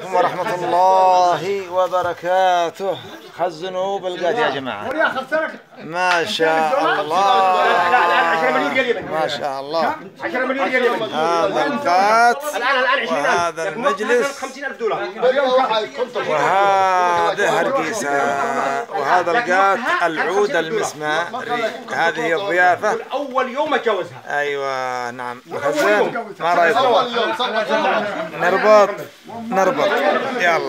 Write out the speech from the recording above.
عليكم ورحمة الله وبركاته. خزنوا بالقات يا جماعة. ما شاء الله. ما شاء الله. 10 مليون ريال يمني هذا القات الان الان 20000 وهذا المجلس. 50000 دولار. وهذا هرقيسة وهذا القات العود المسماري هذه هي الضيافة. اول يوم أتجوزها. أيوه نعم. ما رأيكم؟ نربط. نربط. يلا.